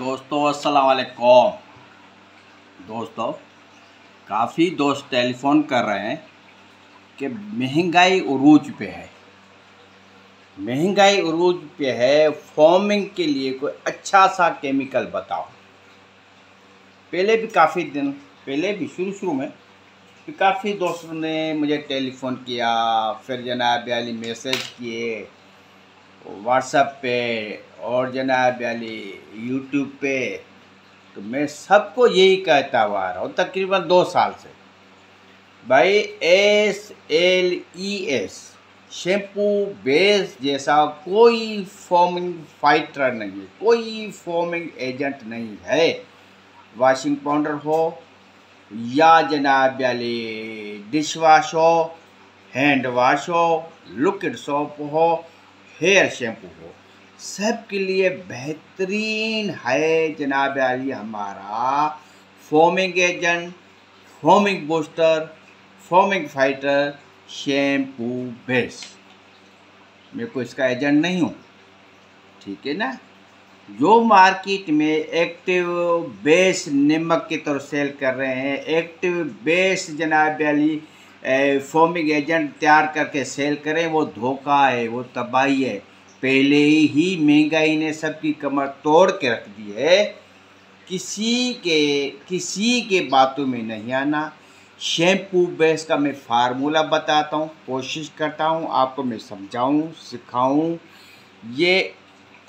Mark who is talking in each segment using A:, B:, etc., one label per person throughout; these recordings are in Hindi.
A: दोस्तों अस्सलाम वालेकुम दोस्तों, काफ़ी दोस्त टेलीफोन कर रहे हैं कि महँगाई उरूज पे है। महँगाई उरूज पे है फॉर्मिंग के लिए कोई अच्छा सा केमिकल बताओ। पहले भी काफ़ी दिन, पहले भी, शुरू शुरू में काफ़ी दोस्तों ने मुझे टेलीफोन किया, फिर जनाब अली मैसेज किए व्हाट्सएप पे और जनाब अली यूट्यूब पे तो मैं सबको यही कहता हुआ रहा हूँ, तकरीबन दो साल से। भाई S L E S shampoo base जैसा कोई फॉर्मिंग फाइटर नहीं है, कोई फॉर्मिंग एजेंट नहीं है। वॉशिंग पाउडर हो या जनाब अली डिश वाश हो हैंड वाश हो लिक्विड सोप हो हेयर शैम्पू हो सब के लिए बेहतरीन है जनाब अली हमारा foaming agent foaming booster foaming fighter shampoo base मेरे को इसका एजेंट नहीं हूँ। ठीक है ना? जो मार्केट में एक्टिव बेस नमक की तरह सेल कर रहे हैं एक्टिव बेस जनाब अली फोमिंग एजेंट तैयार करके सेल करें, वो धोखा है, वो तबाही है। पहले ही महँगाई ने सबकी कमर तोड़ के रख दी है। किसी के किसी के बातों में नहीं आना। शैम्पू बेस का मैं फार्मूला बताता हूँ, कोशिश करता हूँ, आपको मैं समझाऊँ, सिखाऊँ। ये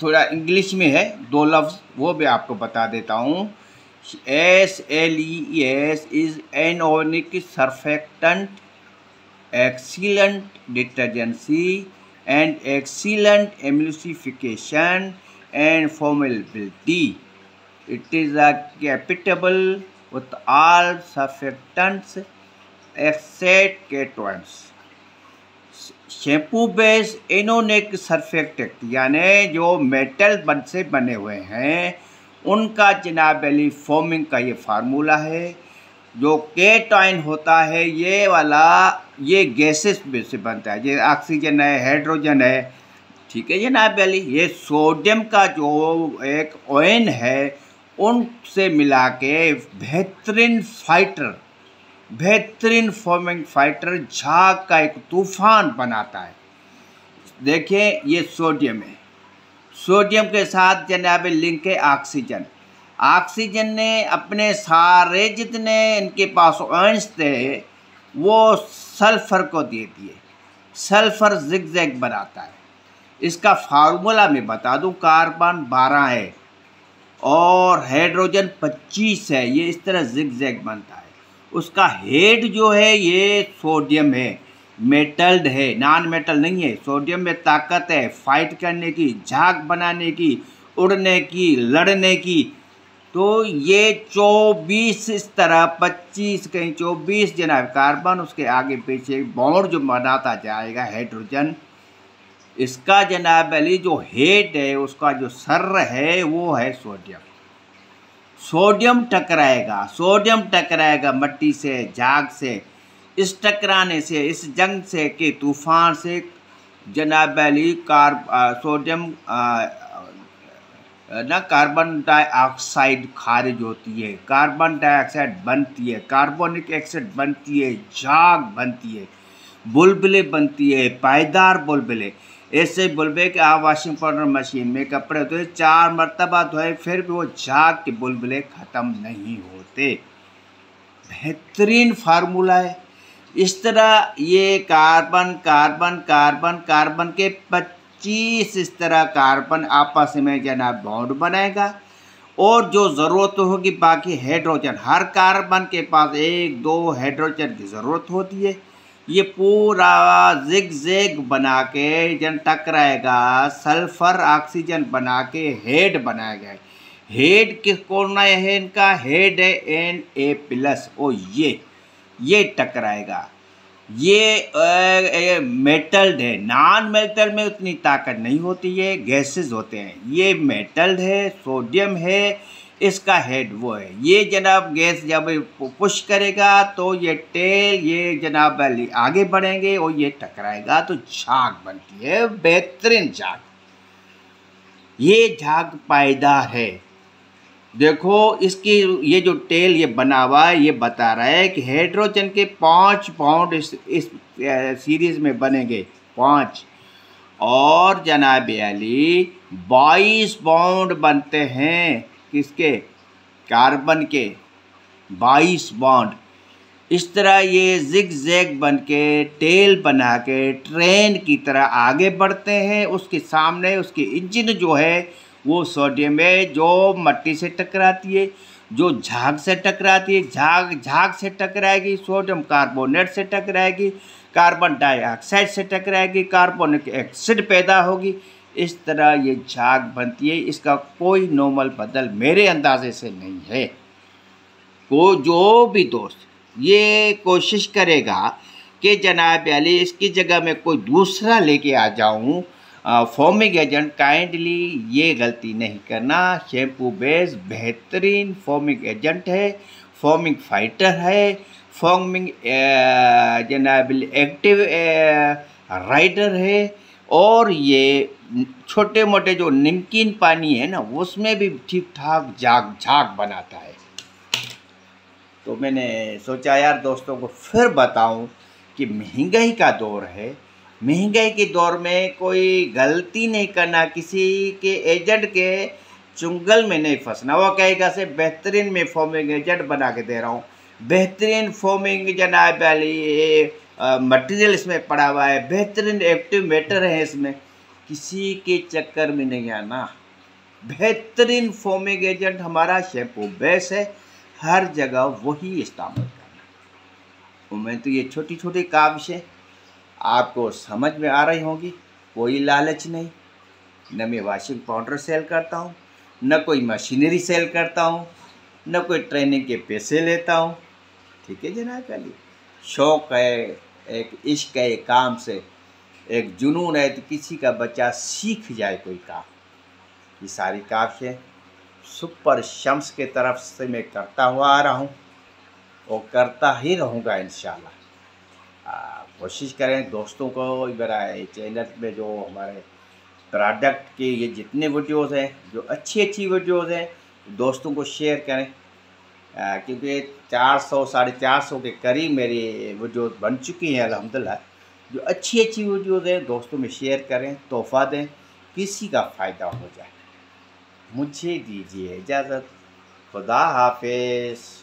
A: थोड़ा इंग्लिश में है, दो लफ्ज़, वो भी आपको बता देता हूँ। S L E S is an organic surfactant excellent detergency and excellent emulsification and foamability it is a compatible with all surfactants except ketones shampoo base anionic surfactant यानि जो मेटल बन से बने हुए हैं उनका जनाब अली फॉर्मिंग का ये फार्मूला है, जो केटाइन होता है, ये वाला, ये गैसेस में से बनता है, ये ऑक्सीजन है, हाइड्रोजन है, ठीक है ना पहले ये सोडियम का जो एक ओन है, उनसे मिला के बेहतरीन फाइटर, बेहतरीन फॉर्मिंग फाइटर झाग का एक तूफ़ान बनाता है। देखिए, ये सोडियम है। सोडियम के साथ जनाब लिंक है ऑक्सीजन। ऑक्सीजन ने अपने सारे जितने इनके पास अंश थे, वो सल्फ़र को दे दिए। सल्फ़र जिग जैग बनाता है। इसका फार्मूला मैं बता दूँ कार्बन बारह है और हाइड्रोजन पच्चीस है। ये इस तरह जिग जैग बनता है। उसका हेड जो है, ये सोडियम है। मेटल्ड है नॉन मेटल नहीं है। सोडियम में ताकत है फाइट करने की, झाग बनाने की, उड़ने की, लड़ने की। तो ये 24 इस तरह 25 कहीं 24 जनाब कार्बन उसके आगे पीछे बॉन्ड जो बनाता जाएगा हाइड्रोजन इसका जनाब अली जो हेड है, उसका जो सर है, वो है सोडियम सोडियम टकराएगा सोडियम टकराएगा मट्टी से, झाग से। इस टकराने से, इस जंग से के तूफ़ान से जनाब अली कार सोडियम ना कार्बन डाइऑक्साइड खारिज होती है, कार्बन डाइऑक्साइड बनती है, कार्बोनिक एसिड बनती है झाग बनती है, बुलबुले बनती है, पायदार बुलबुले। ऐसे बुलबे के आप वाशिंग पाउडर मशीन में कपड़े धोए, चार मरतबा धोए, फिर भी वो झाग के बुलबुले ख़त्म नहीं होते। बेहतरीन फार्मूला है। इस तरह ये कार्बन कार्बन कार्बन कार्बन के पच्चीस इस तरह कार्बन आपस में जनाब बॉन्ड बनाएगा और जो ज़रूरत होगी बाकी हाइड्रोजन हर कार्बन के पास एक, दो हाइड्रोजन की ज़रूरत होती है। ये पूरा जिग जेग बना के जन टकराएगा सल्फ़र ऑक्सीजन बना के हेड बनाएगा। हेड किस कौन है इनका? हेड है एन ए प्लस ओ ये। ये टकराएगा। ये मेटल्ड है। नॉन मेटल में उतनी ताकत नहीं होती है गैसेस होते हैं। ये मेटल्ड है, सोडियम है, इसका हेड वो है। ये जनाब गैस जब पुश करेगा तो ये टेल ये जनाब आगे बढ़ेंगे और ये टकराएगा तो झाग बनती है, बेहतरीन झाग। ये झाग पायदार है। देखो, इसकी ये जो टेल ये बना हुआ है, ये बता रहा है कि हाइड्रोजन के पाँच पाउंड इस इस सीरीज़ में बनेंगे। पाँच। और जनाब अली, बाईस बाउंड बनते हैं। किसके? कार्बन के। बाईस बॉन्ड इस तरह ये जिग जैग बन के टेल बना के ट्रेन की तरह आगे बढ़ते हैं। उसके सामने उसकी इंजन जो है वो सोडियम है जो मट्टी से टकराती है, जो झाग से टकराती है, झाग झाग से टकराएगी, सोडियम कार्बोनेट से टकराएगी, कार्बन डाइऑक्साइड से टकराएगी कार्बोनिक एसिड पैदा होगी। इस तरह ये झाग बनती है, इसका कोई नॉर्मल बदल मेरे अंदाजे से नहीं है। को जो भी दोस्त ये कोशिश करेगा कि जनाब अली, इसकी जगह में कोई दूसरा लेके आ जाऊँ फॉर्मिंग एजेंट काइंडली ये गलती नहीं करना। शैम्पू बेस बेहतरीन फॉर्मिंग एजेंट है। फॉर्मिंग फाइटर है। फॉर्मिंग जनाब एक्टिव राइडर है। और ये छोटे मोटे जो नमकीन पानी है ना, उसमें भी ठीक ठाक जाग, झाग बनाता है। तो मैंने सोचा, यार, दोस्तों को फिर बताऊँ कि महँगाई का दौर है। महँगाई के दौर में कोई गलती नहीं करना, किसी के एजेंट के चुंगल में नहीं फंसना। वो कहेगा से बेहतरीन में फॉर्मिंग एजेंट बना के दे रहा हूँ। बेहतरीन फॉर्मिंग जनाब वाली मटेरियल इसमें पड़ा हुआ है। बेहतरीन एक्टिव मैटर है इसमें। किसी के चक्कर में नहीं आना। बेहतरीन फॉर्मिंग एजेंट हमारा शेपो बेस है। हर जगह वही इस्तेमाल करना मैं तो ये छोटी छोटी काविशें आपको समझ में आ रही होंगी। कोई लालच नहीं। न मैं वॉशिंग पाउडर सेल करता हूँ, न कोई मशीनरी सेल करता हूँ, न कोई ट्रेनिंग के पैसे लेता हूँ। ठीक है जनाब अली? शौक़ है, एक इश्क है काम से। एक जुनून है तो किसी का बच्चा सीख जाए कोई काम। ये सारी काफ़ सुपर शम्स के तरफ़ से मैं करता हुआ आ रहा हूँ। और करता ही रहूँगा इन कोशिश करें दोस्तों को मेरा चैनल में जो हमारे प्रोडक्ट के ये जितने वीडियोज़ हैं जो अच्छी अच्छी वीडियोज़ हैं दोस्तों को शेयर करें। आ, क्योंकि चार सौ साढ़े चार सौ के करीब मेरी वीडियोज़ बन चुकी हैं अलहमदिल्ला। जो अच्छी अच्छी वीडियोज़ हैं दोस्तों में शेयर करें तोहफ़ा दें किसी का फ़ायदा हो जाए। मुझे दीजिए इजाज़त। खुदा हाफिज़।